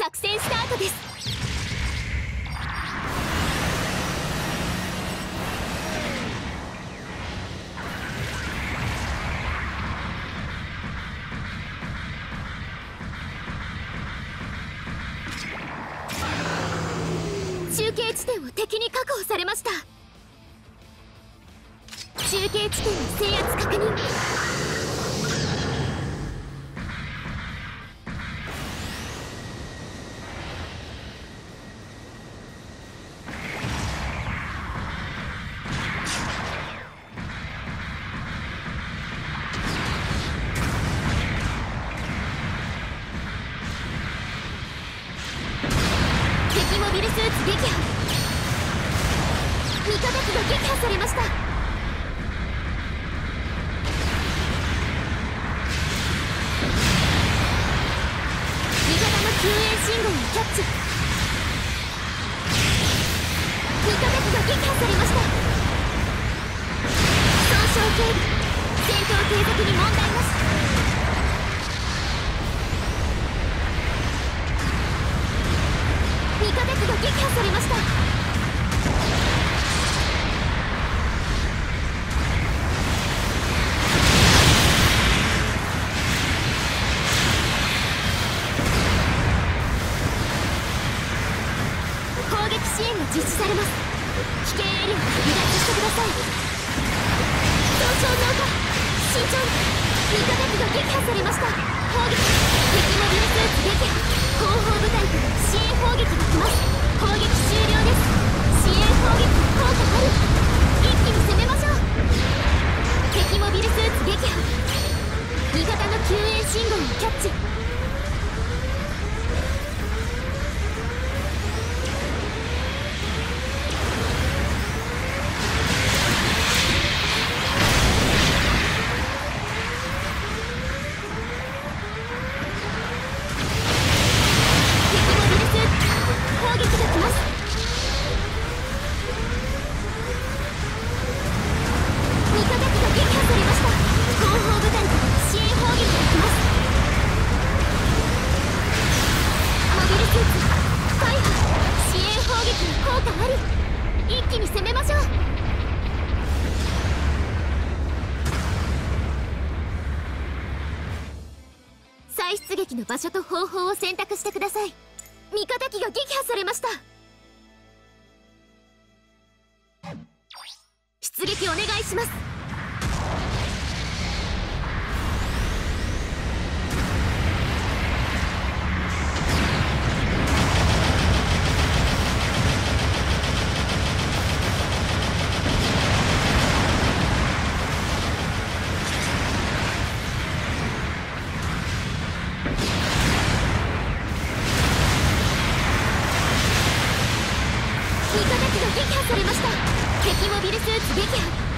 作戦スタートです。中継地点を敵に確保されました。中継地点を制圧確認。敵モビルスーツ撃破。味方機が撃破されました。味方の救援信号をキャッチ。味方機が撃破されました。損傷警備戦闘継続に問題なし。撃破されました。攻撃支援が実施されます。危険エリアを離脱してください。損傷増加慎重に味カ月が撃破されました。砲撃。敵の流通撃破後方部隊。から支援砲撃が来ます。攻撃終了です。支援攻撃効果ある。一気に攻めましょう。敵モビルスーツ撃破。味方の救援信号をキャッチ。の場所と方法を選択してください。味方機が撃破されました。出撃お願いします。撃破されました。敵モビルスーツ撃破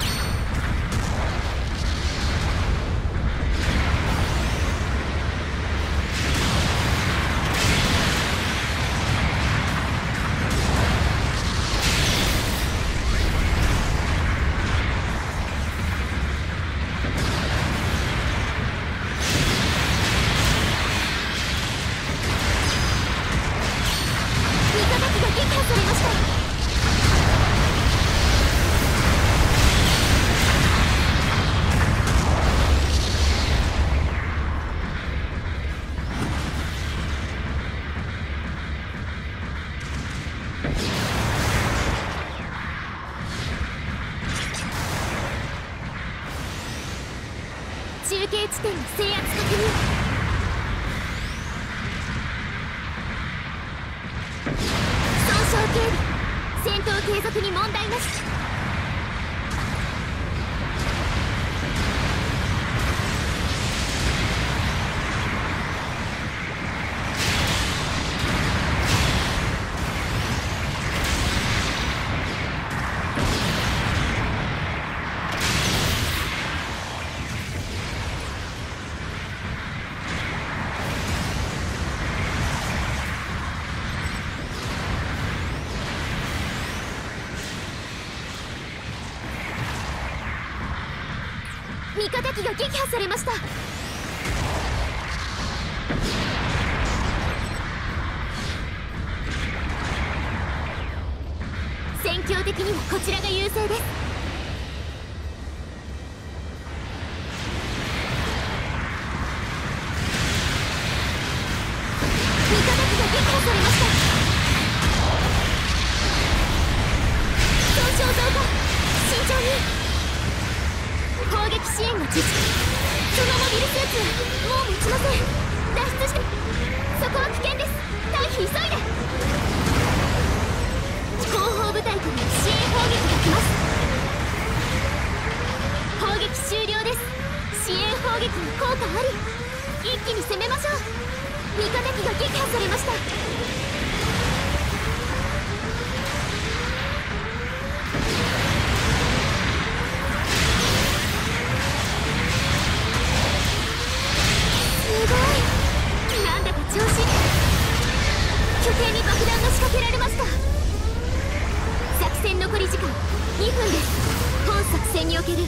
中継地点を制圧確認損傷警備。戦闘継続に問題なし。が撃破されました。戦況的にはこちらが優勢です。撃支援が実施そのモビルスーツはもう持ちません。脱出して。2分です。本作戦における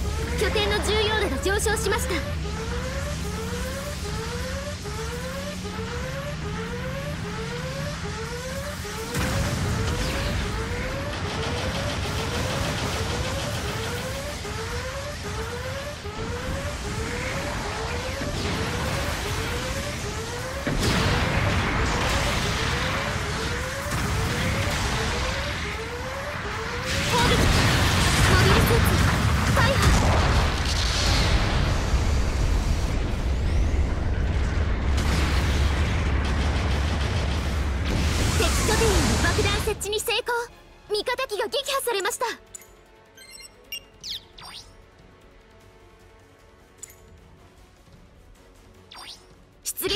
拠点の重要度が上昇しました。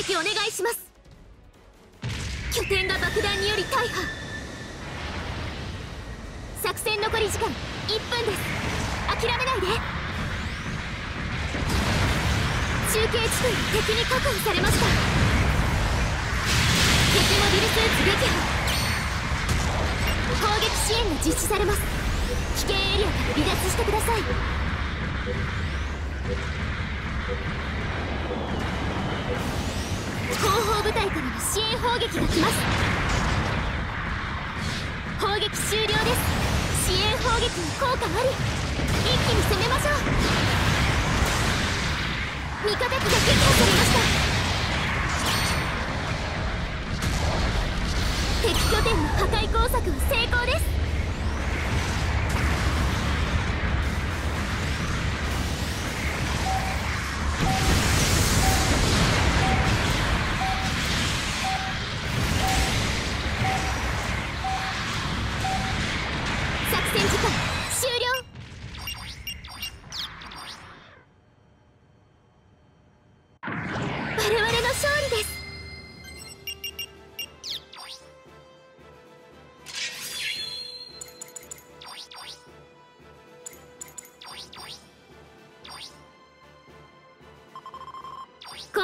撃お願いします。拠点が爆弾により大破。作戦残り時間1分です。諦めないで。中継地点が敵に確保されました。敵モビルスーツ撃破攻撃支援が実施されます。危険エリアから離脱してください。部隊からの支援砲撃が来ます。砲撃終了です。支援砲撃の効果あり。一気に攻めましょう。味方機が撃破されました。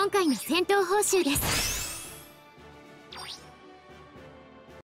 今回の戦闘報酬です。